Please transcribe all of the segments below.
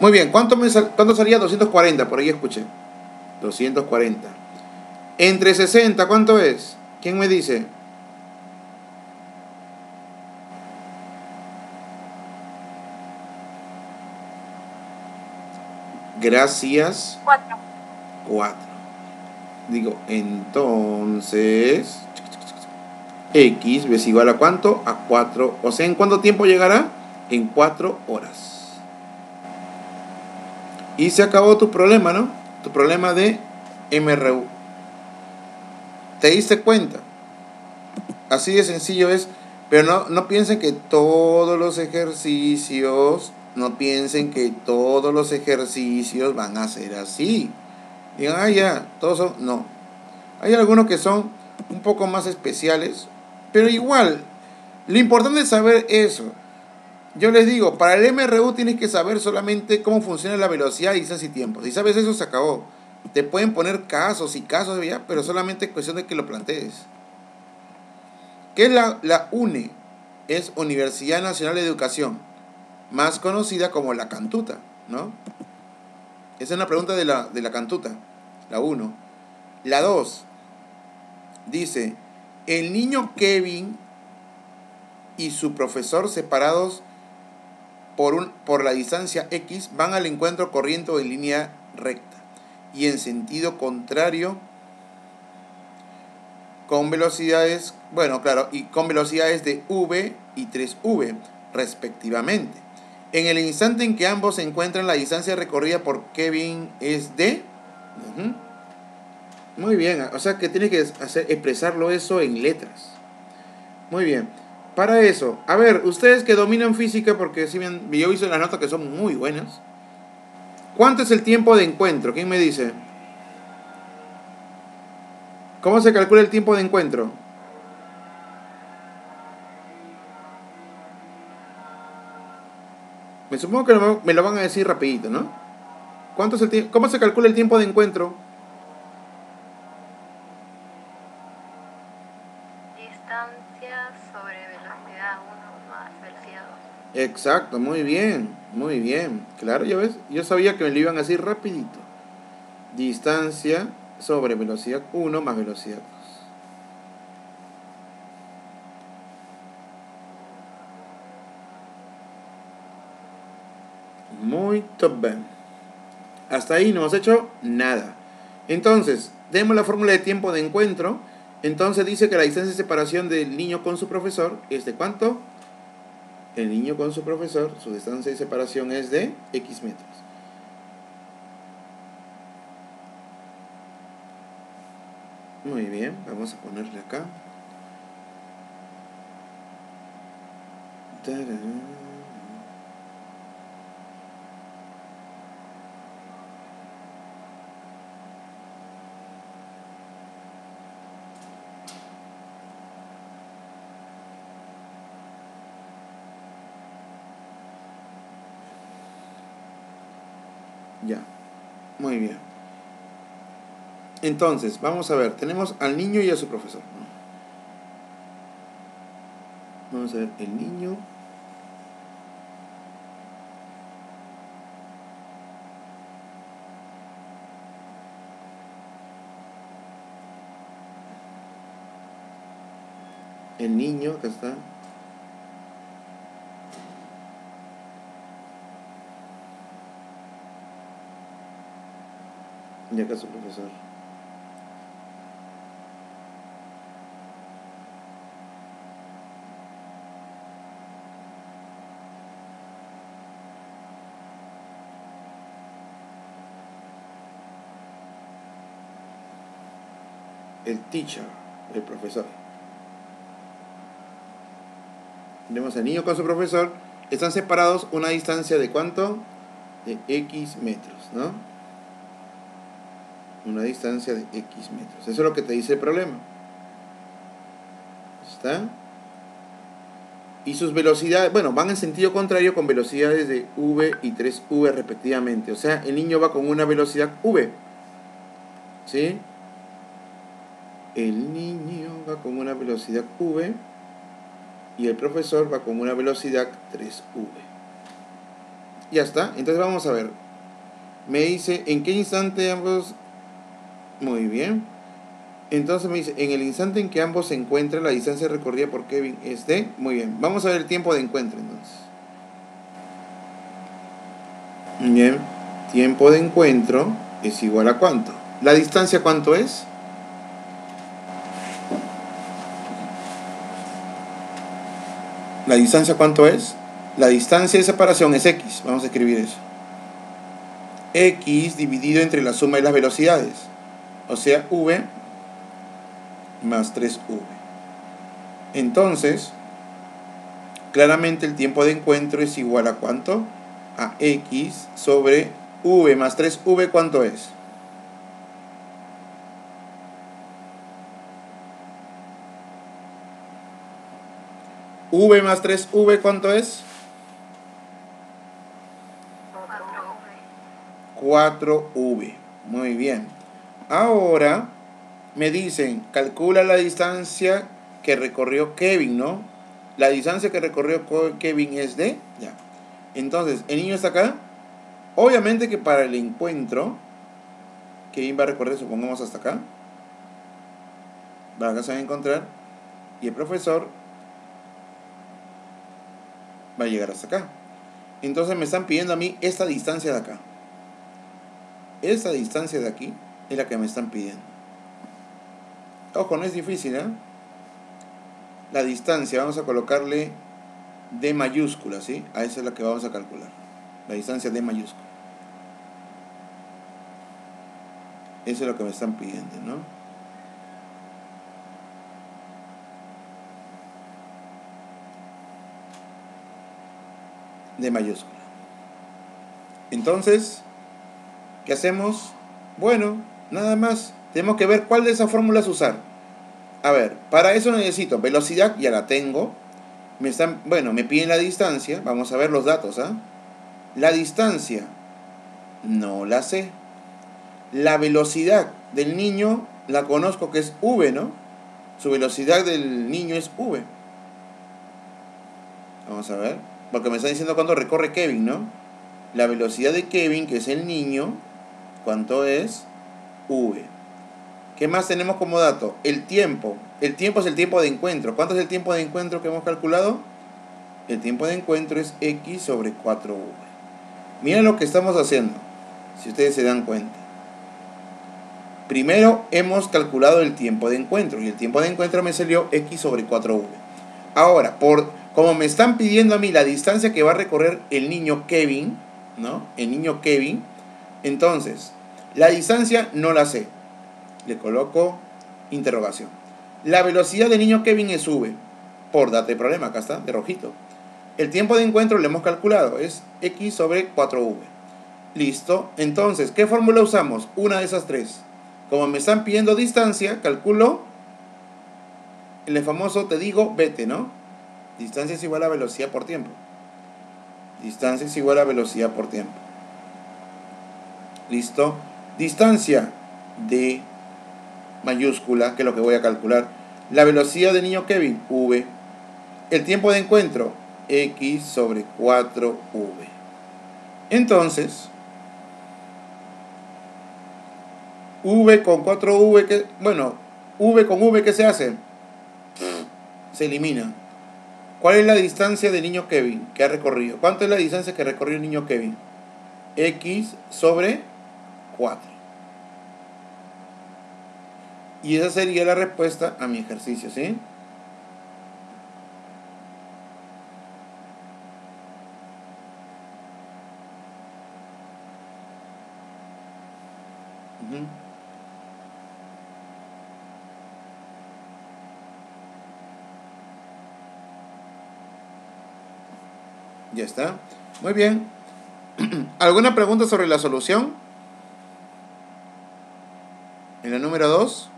Muy bien, ¿cuánto, me sal- ¿cuánto salía? 240, por ahí escuché. 240. Entre 60, ¿cuánto es? ¿Quién me dice? Gracias. 4. 4. Digo, entonces, X es igual a cuánto? A 4. O sea, ¿en cuánto tiempo llegará? En 4 horas. Y se acabó tu problema, ¿no? Tu problema de MRU. ¿Te diste cuenta? Así de sencillo es. Pero no, no piensen que todos los ejercicios, no piensen que todos los ejercicios van a ser así. Digan, ah, ya, todos son. No. Hay algunos que son un poco más especiales, pero igual, lo importante es saber eso. Yo les digo, para el MRU tienes que saber solamente cómo funciona la velocidad, distancia y tiempo. Si sabes eso, se acabó. Te pueden poner casos y casos, ya, pero solamente es cuestión de que lo plantees. ¿Qué es la, la UNE? Es Universidad Nacional de Educación, más conocida como la Cantuta, ¿no? Esa es una pregunta de la, de la Cantuta, la 1. La 2 dice, el niño Kevin y su profesor separados por, un, por la distancia X van al encuentro corriendo en línea recta y en sentido contrario con velocidades, bueno, claro, y con velocidades de v y 3v respectivamente. En el instante en que ambos se encuentran, la distancia recorrida por Kevin es de... Ujú. Muy bien, o sea que tiene que hacer, expresarlo eso en letras. Muy bien. Para eso, a ver, ustedes que dominan física, porque si bien yo hice las notas que son muy buenas. ¿Cuánto es el tiempo de encuentro? ¿Quién me dice? ¿Cómo se calcula el tiempo de encuentro? Me supongo que me lo van a decir rapidito, ¿no? ¿Cuánto es el ¿Cómo se calcula el tiempo de encuentro? Distancia sobre velocidad 1 más velocidad 2. Exacto, muy bien, muy bien. Claro, ya ves, yo sabía que me lo iban a decir rapidito. Distancia sobre velocidad 1 más velocidad 2. Muy bien. Hasta ahí no hemos hecho nada. Entonces, tenemos la fórmula de tiempo de encuentro. Entonces dice que la distancia de separación del niño con su profesor es de cuánto? El niño con su profesor, su distancia de separación es de X metros. Muy bien, vamos a ponerle acá. Tararán. Ya, muy bien. Entonces, vamos a ver, tenemos al niño y a su profesor. Vamos a ver, el niño. El niño, acá está. Y acá su profesor. El teacher, el profesor. Tenemos al niño con su profesor. Están separados una distancia de cuánto? De X metros, ¿no? Una distancia de X metros. Eso es lo que te dice el problema. ¿Está? Y sus velocidades, bueno, van en sentido contrario con velocidades de v y 3v respectivamente. O sea, el niño va con una velocidad v. ¿Sí? El niño va con una velocidad v y el profesor va con una velocidad 3v. Ya está. Entonces vamos a ver. Me dice, ¿en qué instante ambos... Muy bien. Entonces me dice, en el instante en que ambos se encuentran, la distancia recorrida por Kevin es de... Muy bien. Vamos a ver el tiempo de encuentro entonces. Bien. Tiempo de encuentro es igual a cuánto. ¿La distancia cuánto es? ¿La distancia cuánto es? La distancia de separación es x. Vamos a escribir eso. x dividido entre la suma de las velocidades. O sea, v más 3v. Entonces, claramente el tiempo de encuentro es igual a cuánto? A x sobre v más 3v, ¿cuánto es? v más 3v, ¿cuánto es? 4v. Muy bien. Ahora me dicen, calcula la distancia que recorrió Kevin, ¿no? La distancia que recorrió Kevin es de... Ya. Entonces, el niño está acá. Obviamente que para el encuentro, Kevin va a recorrer, supongamos, hasta acá. Va a encontrar. Y el profesor va a llegar hasta acá. Entonces me están pidiendo a mí esta distancia de acá. Esta distancia de aquí es la que me están pidiendo. Ojo, no es difícil, ¿eh? La distancia, vamos a colocarle D mayúscula, ¿sí? A esa es la que vamos a calcular. La distancia D mayúscula. Eso es lo que me están pidiendo, ¿no? De mayúscula. Entonces, ¿qué hacemos? Bueno, nada más. Tenemos que ver cuál de esas fórmulas usar. A ver, para eso necesito velocidad, ya la tengo. Me están, bueno, me piden la distancia. Vamos a ver los datos. ¿ah? La distancia, no la sé. La velocidad del niño, la conozco que es v, ¿no? Su velocidad del niño es v. Vamos a ver. Porque me está diciendo cuánto recorre Kevin, ¿no? La velocidad de Kevin, que es el niño, ¿cuánto es? V. ¿Qué más tenemos como dato? El tiempo. El tiempo es el tiempo de encuentro. ¿Cuánto es el tiempo de encuentro que hemos calculado? El tiempo de encuentro es x sobre 4v. Miren lo que estamos haciendo, si ustedes se dan cuenta. Primero hemos calculado el tiempo de encuentro y el tiempo de encuentro me salió x sobre 4v. Ahora, por, como me están pidiendo a mí la distancia que va a recorrer el niño Kevin, ¿no? El niño Kevin, entonces, la distancia no la sé. Le coloco interrogación. La velocidad del niño Kevin es v. Por date problema, acá está, de rojito. El tiempo de encuentro lo hemos calculado, es x sobre 4v. Listo. Entonces, ¿qué fórmula usamos? Una de esas tres. Como me están pidiendo distancia, calculo el famoso, te digo, vete, ¿no? Distancia es igual a velocidad por tiempo. Distancia es igual a velocidad por tiempo. Listo. Distancia de mayúscula, que es lo que voy a calcular. La velocidad del niño Kevin, v. El tiempo de encuentro, x sobre 4v. Entonces, v con 4v, que, bueno, v con v, ¿qué se hace? Se elimina. ¿Cuál es la distancia del niño Kevin que ha recorrido? ¿Cuánto es la distancia que recorrió el niño Kevin? x sobre 4. Y esa sería la respuesta a mi ejercicio, ¿sí? Ya está. Muy bien. ¿Alguna pregunta sobre la solución? En la número 2.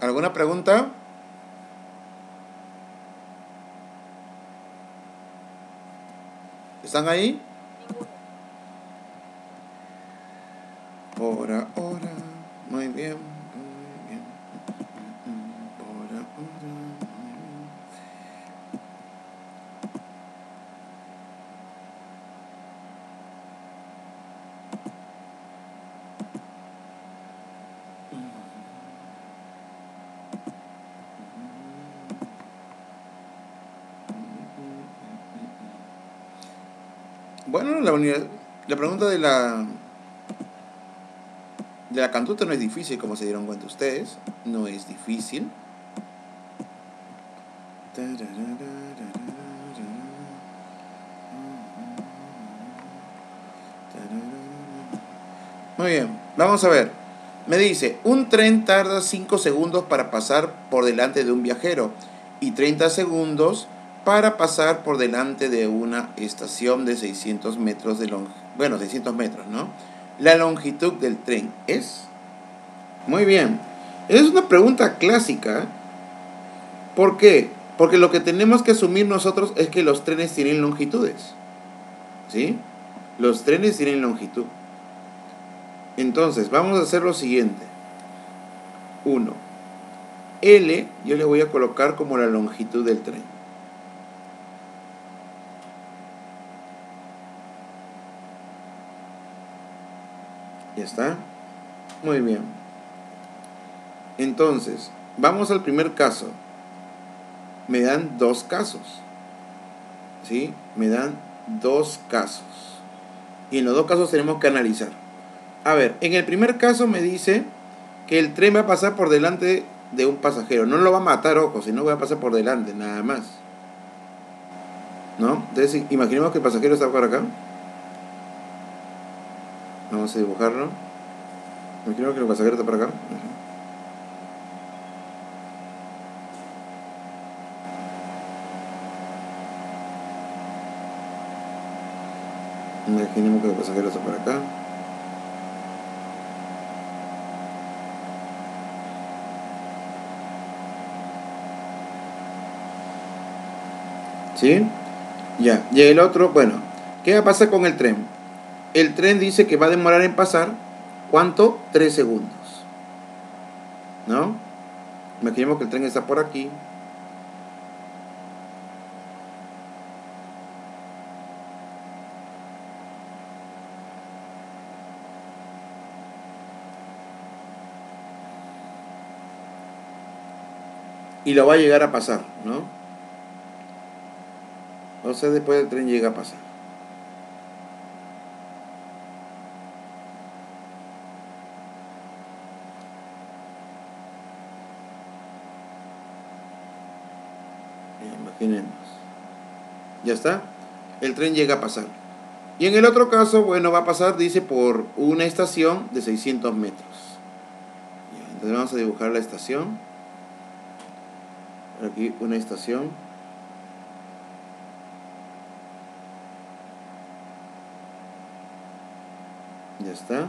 ¿Alguna pregunta? ¿Están ahí? Ahora. Bueno, la, pregunta de la de la cantuta no es difícil, como se dieron cuenta ustedes. No es difícil. Muy bien, vamos a ver. Me dice, un tren tarda 5 segundos para pasar por delante de un viajero y 30 segundos para pasar por delante de una estación de 600 metros de longitud. Bueno, 600 metros, ¿no? La longitud del tren es... Muy bien. Es una pregunta clásica. ¿Por qué? Porque lo que tenemos que asumir nosotros es que los trenes tienen longitudes. ¿Sí? Los trenes tienen longitud. Entonces, vamos a hacer lo siguiente. 1. L yo le voy a colocar como la longitud del tren. Ya está. Muy bien. Entonces, vamos al primer caso. Me dan dos casos. ¿Sí? Me dan dos casos. Y en los dos casos tenemos que analizar. A ver, en el primer caso me dice que el tren va a pasar por delante de un pasajero. No lo va a matar, ojo, sino va a pasar por delante, nada más. ¿No? Entonces, imaginemos que el pasajero está por acá. Vamos a dibujarlo. Imaginemos que el pasajero está por acá. Imaginemos que el pasajero está por acá. ¿Sí? Ya. Y el otro, bueno, ¿qué va a pasar con el tren? El tren dice que va a demorar en pasar, ¿cuánto? Tres segundos. ¿No? Imaginemos que el tren está por aquí. Y lo va a llegar a pasar, ¿no? O sea, después el tren llega a pasar. Imaginemos. Ya está. El tren llega a pasar. Y en el otro caso, bueno, va a pasar, dice, por una estación de 600 metros. Entonces vamos a dibujar la estación. Aquí una estación. Ya está.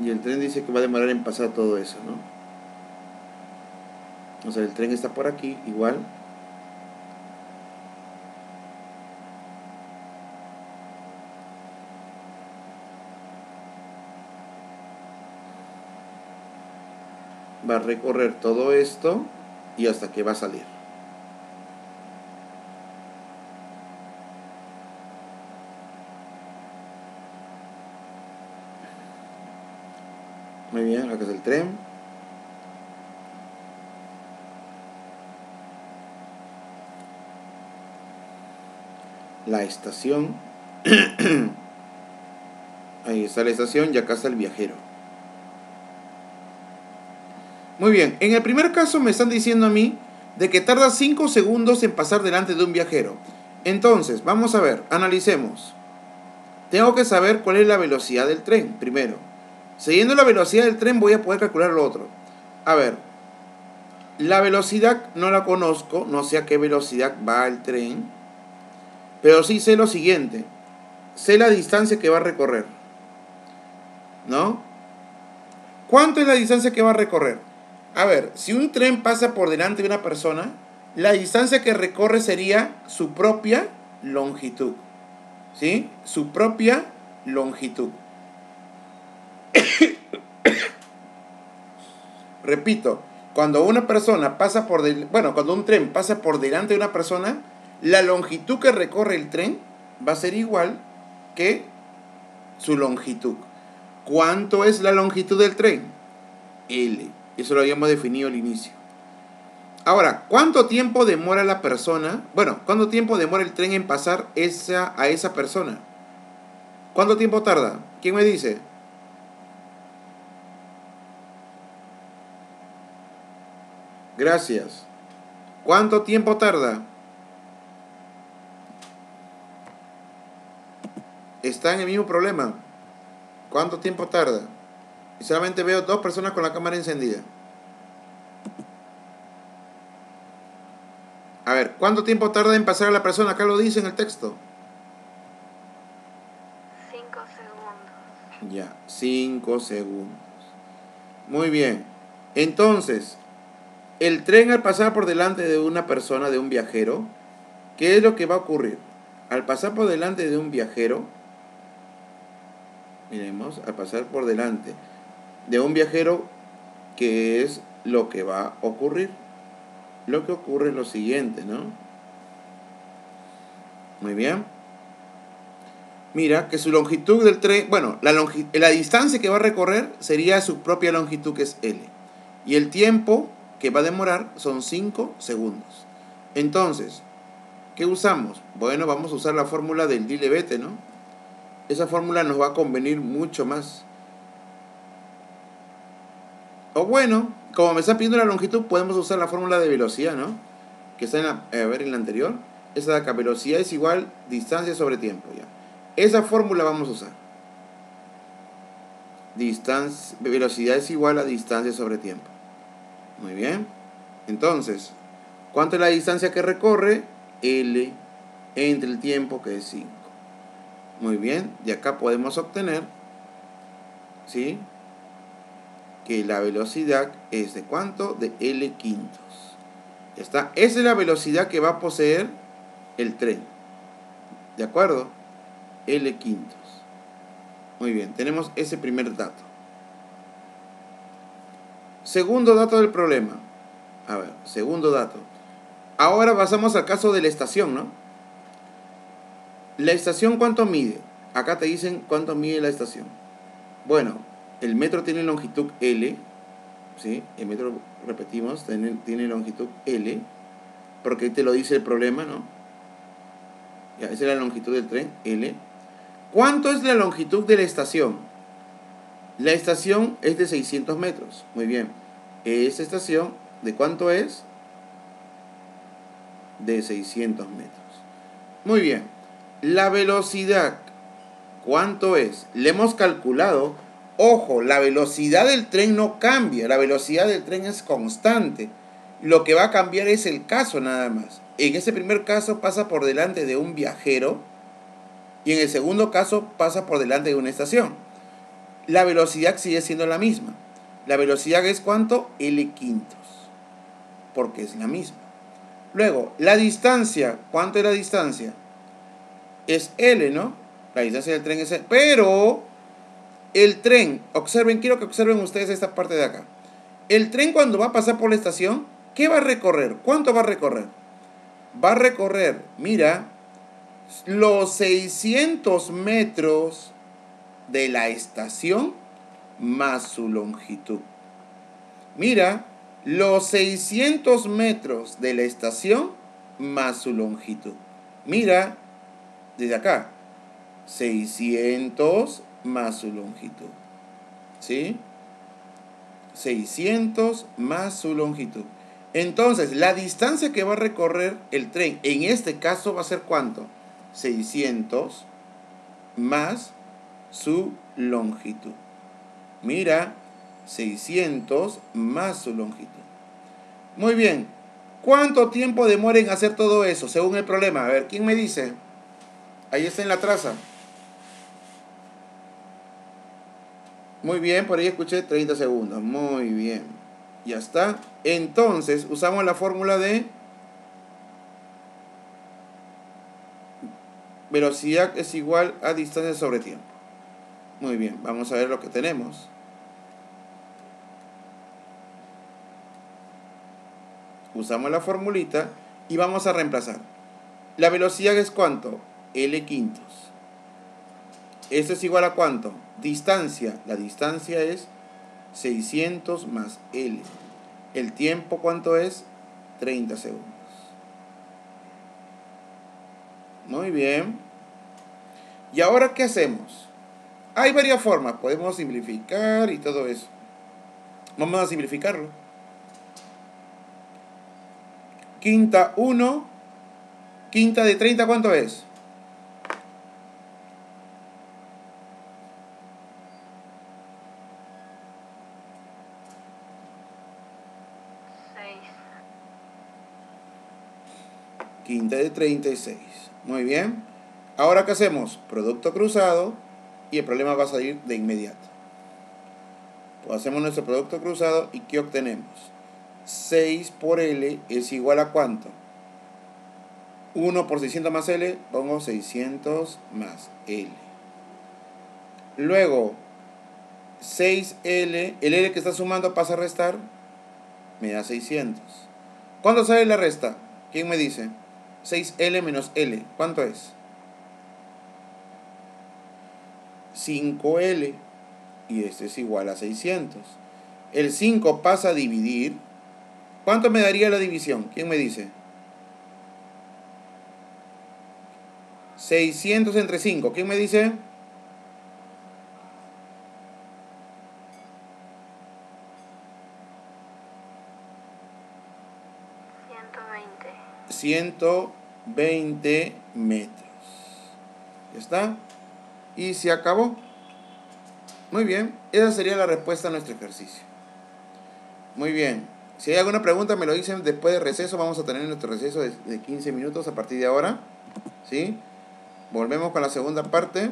Y el tren dice que va a demorar en pasar todo eso, ¿no? O sea, el tren está por aquí, igual. Va a recorrer todo esto y hasta que va a salir. Muy bien, acá es el tren. La estación. Ahí está la estación y acá está el viajero. Muy bien, en el primer caso me están diciendo a mí de que tarda 5 segundos en pasar delante de un viajero. Entonces, vamos a ver, analicemos. Tengo que saber cuál es la velocidad del tren, primero. Siguiendo la velocidad del tren voy a poder calcular lo otro. A ver, la velocidad no la conozco, no sé a qué velocidad va el tren, pero sí sé lo siguiente, sé la distancia que va a recorrer. ¿No? ¿Cuánto es la distancia que va a recorrer? A ver, si un tren pasa por delante de una persona, la distancia que recorre sería su propia longitud. ¿Sí? Su propia longitud. Repito, cuando una persona pasa por, bueno, cuando un tren pasa por delante de una persona, la longitud que recorre el tren va a ser igual que su longitud. ¿Cuánto es la longitud del tren? L. Eso lo habíamos definido al inicio. Ahora, ¿cuánto tiempo demora la persona? Bueno, ¿cuánto tiempo demora el tren en pasar esa, a esa persona? ¿Cuánto tiempo tarda? ¿Quién me dice? Gracias. ¿Cuánto tiempo tarda? Está en el mismo problema. ¿Cuánto tiempo tarda? Y solamente veo dos personas con la cámara encendida. A ver, ¿cuánto tiempo tarda en pasar a la persona? Acá lo dice en el texto. Cinco segundos. Ya, cinco segundos. Muy bien. Entonces, el tren al pasar por delante de una persona, de un viajero, ¿qué es lo que va a ocurrir? Al pasar por delante de un viajero, miremos, al pasar por delante de un viajero, ¿qué es lo que va a ocurrir? Lo que ocurre es lo siguiente, ¿no? Muy bien. Mira que su longitud del tren, bueno, la, la distancia que va a recorrer sería su propia longitud, que es L. Y el tiempo que va a demorar son 5 segundos. Entonces, ¿qué usamos? Bueno, vamos a usar la fórmula del dile ¿no? Esa fórmula nos va a convenir mucho más. O bueno, como me está pidiendo la longitud, podemos usar la fórmula de velocidad, ¿no? Que está en la, a ver, en la anterior. Esa de acá, velocidad es igual distancia sobre tiempo, ya. Esa fórmula vamos a usar. Distancia, velocidad es igual a distancia sobre tiempo. Muy bien. Entonces, ¿cuánto es la distancia que recorre? L entre el tiempo que es 5. Muy bien. De acá podemos obtener, ¿sí? Que la velocidad es de cuánto? De L quintos. Está. Esa es la velocidad que va a poseer el tren. ¿De acuerdo? L quintos. Muy bien. Tenemos ese primer dato. Segundo dato del problema. A ver, segundo dato. Ahora pasamos al caso de la estación, ¿no? La estación, ¿cuánto mide? Acá te dicen cuánto mide la estación. Bueno, el metro tiene longitud L, ¿sí? El metro, repetimos, tiene, tiene longitud L, porque ahí te lo dice el problema, ¿no? Ya, esa es la longitud del tren, L. ¿Cuánto es la longitud de la estación? La estación es de 600 metros. Muy bien. Esa estación, ¿de cuánto es? De 600 metros. Muy bien. La velocidad, ¿cuánto es? Le hemos calculado. Ojo, la velocidad del tren no cambia. La velocidad del tren es constante. Lo que va a cambiar es el caso nada más. En ese primer caso pasa por delante de un viajero y en el segundo caso pasa por delante de una estación la velocidad sigue siendo la misma. La velocidad es cuánto? L quintos, porque es la misma. Luego, la distancia, ¿cuánto es la distancia? Es L, ¿no? La distancia del tren es L. Pero el tren, observen, quiero que observen ustedes esta parte de acá. El tren cuando va a pasar por la estación, ¿qué va a recorrer? ¿Cuánto va a recorrer? Va a recorrer, mira, los 600 metros de la estación más su longitud. Mira, los 600 metros de la estación más su longitud. Mira, desde acá, 600 más su longitud. ¿Sí? 600 más su longitud. Entonces, la distancia que va a recorrer el tren, en este caso va a ser cuánto? 600 más su longitud. Mira, 600 más su longitud. Muy bien. ¿Cuánto tiempo demora en hacer todo eso según el problema? A ver, ¿quién me dice? Ahí está en la traza. Muy bien, por ahí escuché 30 segundos. Muy bien. Ya está. Entonces, usamos la fórmula de velocidad es igual a distancia sobre tiempo. Muy bien, vamos a ver lo que tenemos. Usamos la formulita y vamos a reemplazar. La velocidad es cuánto? L quintos. Esto es igual a cuánto? Distancia. La distancia es 600 más L. El tiempo cuánto es? 30 segundos. Muy bien. ¿Y ahora qué hacemos? Hay varias formas. Podemos simplificar y todo eso. Vamos a simplificarlo. Quinta 1. Quinta de 30, ¿cuánto es? Quinta de 36. Muy bien. Ahora, ¿qué hacemos? Producto cruzado y el problema va a salir de inmediato. Pues hacemos nuestro producto cruzado y ¿qué obtenemos? 6 por L es igual a cuánto? 1 por 600 más L, pongo 600 más L. Luego, 6L, el L que está sumando pasa a restar, me da 600. ¿Cuánto sale la resta? ¿Quién me dice? 6L menos L, ¿cuánto es? 5L y este es igual a 600. El 5 pasa a dividir. ¿Cuánto me daría la división? ¿Quién me dice? 600 entre 5. ¿Quién me dice? 120 metros. ¿Ya está? Y se acabó. Muy bien, esa sería la respuesta a nuestro ejercicio. Muy bien. Si hay alguna pregunta, me lo dicen después de receso. Vamos a tener nuestro receso de, 15 minutos a partir de ahora. ¿Sí? Volvemos con la segunda parte.